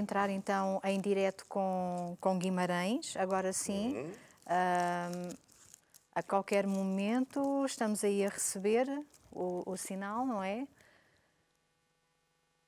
entrar então em direto com, com Guimarães, agora sim. Uhum. Uh, a qualquer momento estamos aí a receber o, o sinal, não é?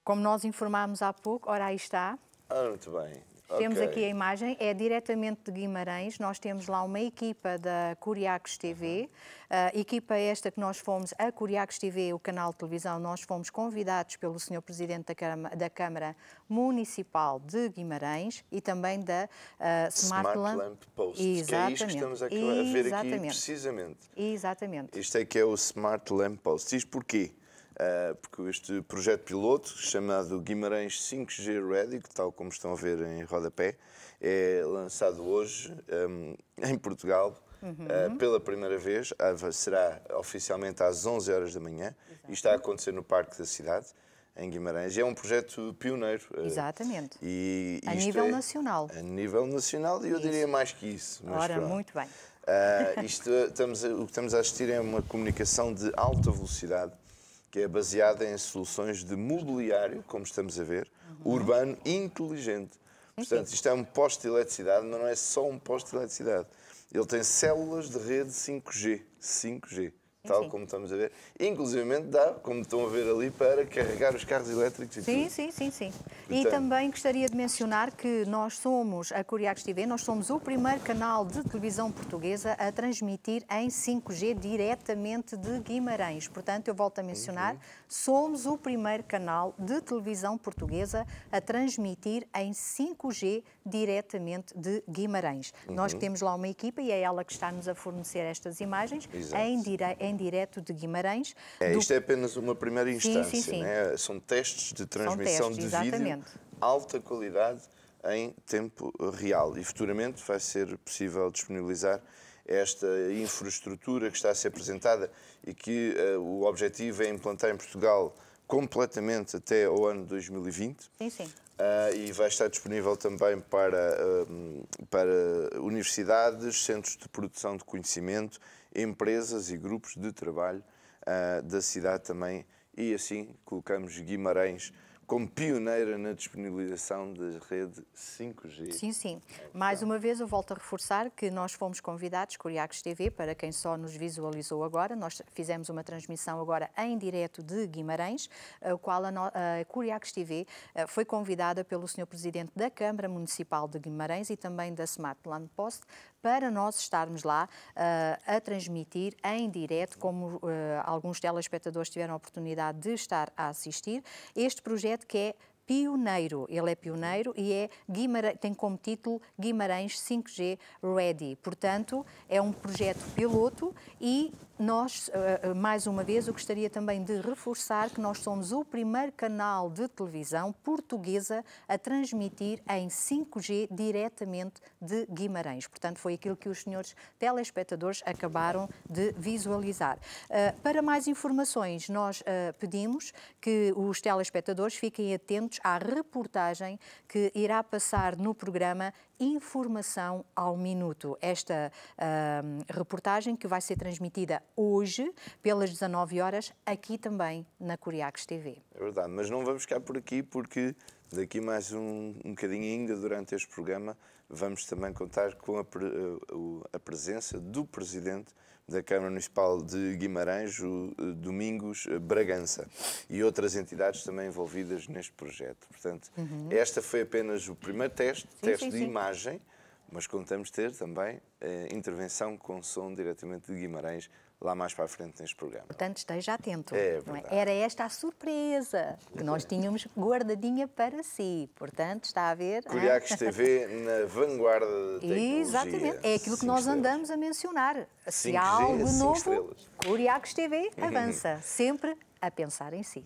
Como nós informámos há pouco, ora aí está. Ah, muito bem. Temos Ok. aqui a imagem, é diretamente de Guimarães. Nós temos lá uma equipa da Curiacos TV. Uh, equipa esta que nós fomos, a Curiacos TV, o canal de televisão, nós fomos convidados pelo Sr. Presidente da Câmara, da Câmara Municipal de Guimarães e também da uh, Smart, Smart Lamp. Lamp Post, que é isto que Exatamente. estamos a, ver aqui Exatamente. precisamente. Exatamente. Isto é que é o Smart Lamp Post. Isto porquê? Ah, porque este projeto piloto, chamado Guimarães 5G Ready, que tal como estão a ver em rodapé, é lançado hoje hum, em Portugal ah, pela primeira vez. Será oficialmente às 11 horas da manhã e está a acontecer no Parque da Cidade, em Guimarães. É um projeto pioneiro. ah, Exatamente. E A nível é- nacional. A nível nacional e eu diria mais que isso. Ora, pronto. muito bem. Ah, isto, estamos o que estamos a assistir é uma comunicação de alta velocidade, que é baseada em soluções de mobiliário, como estamos a ver, Uhum. urbano inteligente. Portanto, isto é um poste de eletricidade, mas não é só um poste de eletricidade. Ele tem células de rede 5G. 5G. Tal sim. como estamos a ver. Inclusive dá, como estão a ver ali, para carregar os carros elétricos e Sim, tudo. sim, sim, sim. E Portanto- também gostaria de mencionar que nós somos, a Curiacos TV, nós somos o primeiro canal de televisão portuguesa a transmitir em 5G diretamente de Guimarães. Portanto, eu volto a mencionar, somos o primeiro canal de televisão portuguesa a transmitir em 5G diretamente de Guimarães. Nós temos lá uma equipa e é ela que está-nos a fornecer estas imagens Exato. em, dire... em direto de Guimarães. É, do- isto é apenas uma primeira Sim, instância, sim, sim. né? são testes de transmissão testes, de vídeo, exatamente. alta qualidade em tempo real. E futuramente vai ser possível disponibilizar esta infraestrutura que está a ser apresentada e que eh, o objetivo é implantar em Portugal completamente até ao ano 2020. Sim, sim. Ah, e vai estar disponível também para, hum, para universidades, centros de produção de conhecimento, empresas e grupos de trabalho ah, da cidade também. E assim colocamos Guimarães como pioneira na disponibilização da rede 5G. Sim, sim. Mais uma vez eu volto a reforçar que nós fomos convidados, Curiacos TV, para quem só nos visualizou agora, nós fizemos uma transmissão agora em direto de Guimarães, a qual a, no- a Curiacos TV eh, foi convidada pelo Sr. Presidente da Câmara Municipal de Guimarães e também da Smart Land Post para nós estarmos lá eh, a transmitir em direto, como eh, alguns telespectadores tiveram a oportunidade de estar a assistir, este projeto que é pioneiro. Ele é pioneiro e é tem como título Guimarães 5G Ready. Portanto, é um projeto piloto e nós, eh, eh, mais uma vez, eu gostaria também de reforçar que nós somos o primeiro canal de televisão portuguesa a transmitir em 5G diretamente de Guimarães. Portanto, foi aquilo que os senhores telespectadores acabaram de visualizar. Eh, Para mais informações, nós pedimos que os telespectadores fiquem atentos à reportagem que irá passar no programa Informação ao Minuto. Esta ah, reportagem que vai ser transmitida hoje, pelas 19 horas, aqui também na Curiacos TV. É verdade, mas não vamos ficar por aqui porque daqui mais um, um bocadinho ainda durante este programa vamos também contar com a, pre- eh, a presença do Presidente da Câmara Municipal de Guimarães, o eh, Domingos Bragança, e outras entidades também envolvidas neste projeto. Portanto, esta foi apenas o primeiro teste, teste Uhum. sim, de sim. imagem, mas contamos ter também eh, intervenção com som diretamente de Guimarães lá mais para a frente neste programa. Portanto, esteja atento. É verdade. Era esta a surpresa que nós tínhamos guardadinha para si. Portanto, está a ver? hã? Curiacos TV na vanguarda da tecnologia. Exatamente, é aquilo que Cinco nós estrelas. andamos a mencionar. Se 5G, há algo novo. Curiacos TV avança, sempre a pensar em si.